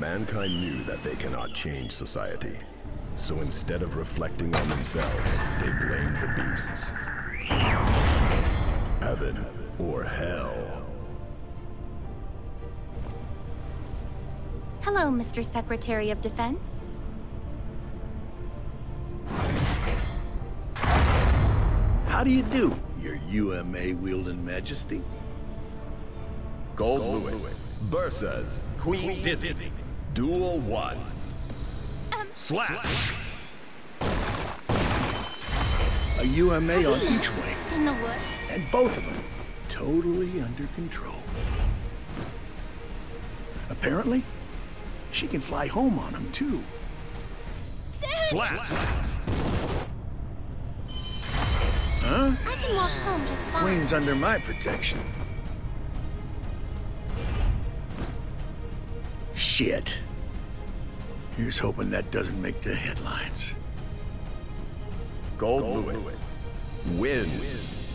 Mankind knew that they cannot change society. So instead of reflecting on themselves, they blamed the beasts. Heaven or hell. Hello, Mr. Secretary of Defense. How do you do, your UMA-wielding majesty? Goldlewis versus Queen Dizzy. Duel 1. Um, Slap. A UMA on each wing, In the wood. and both of them totally under control. Apparently, she can fly home on them, too. Slap. Huh? I can walk home just fine. Queen's under my protection. Shit. Here's hoping that doesn't make the headlines. Goldlewis wins.